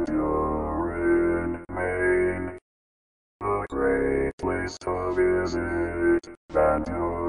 and you're in Maine, a great place to visit, and you're.